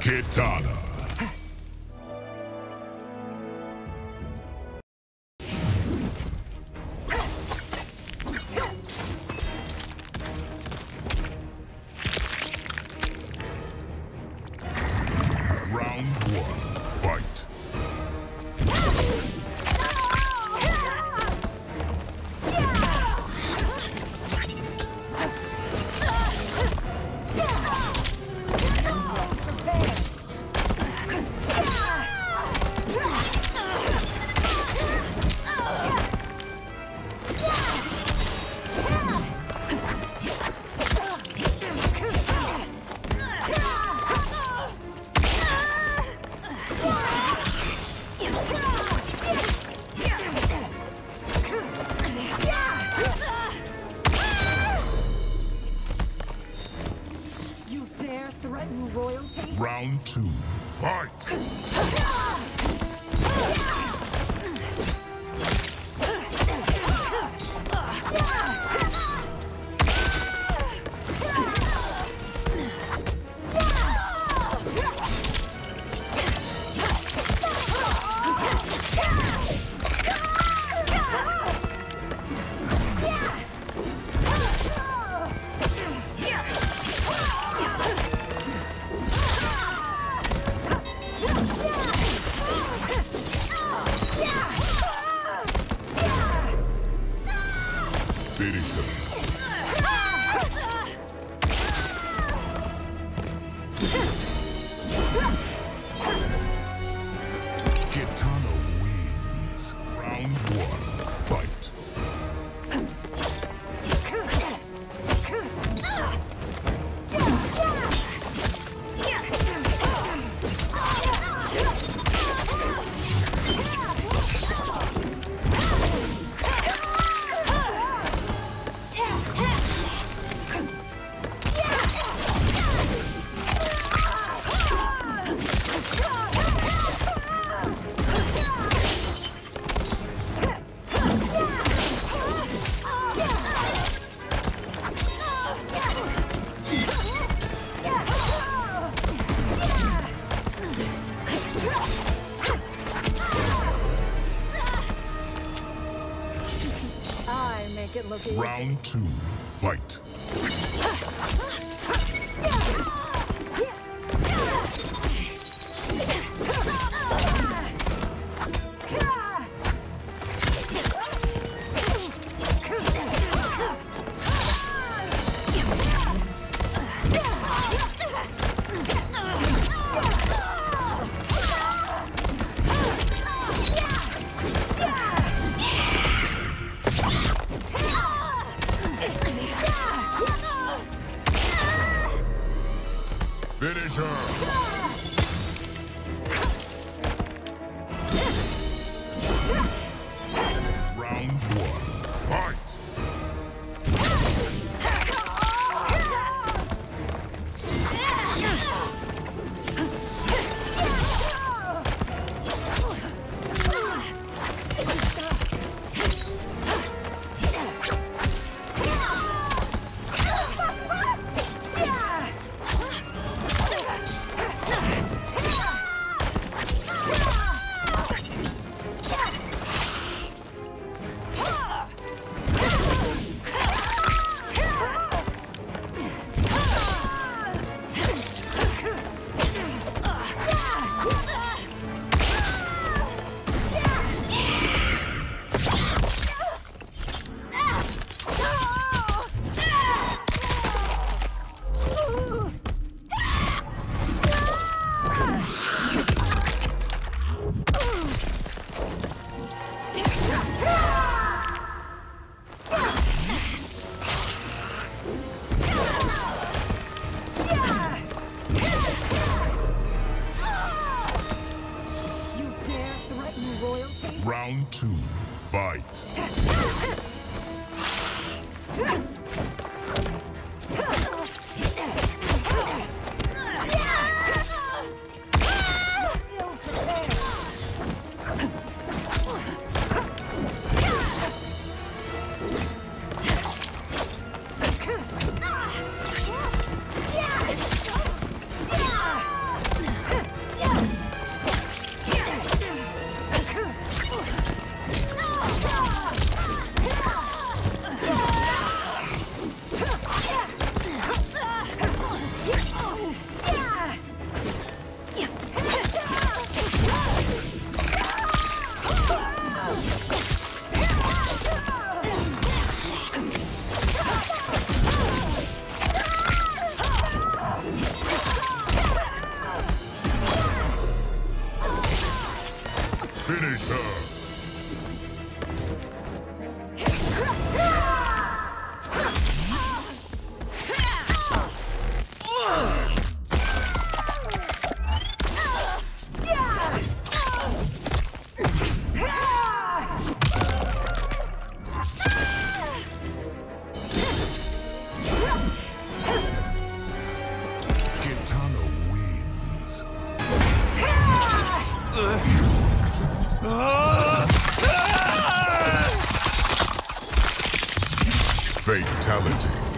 Kitana. Round two. Fight! Eriştim. Hıh! Round two, fight. to fight. Fatality.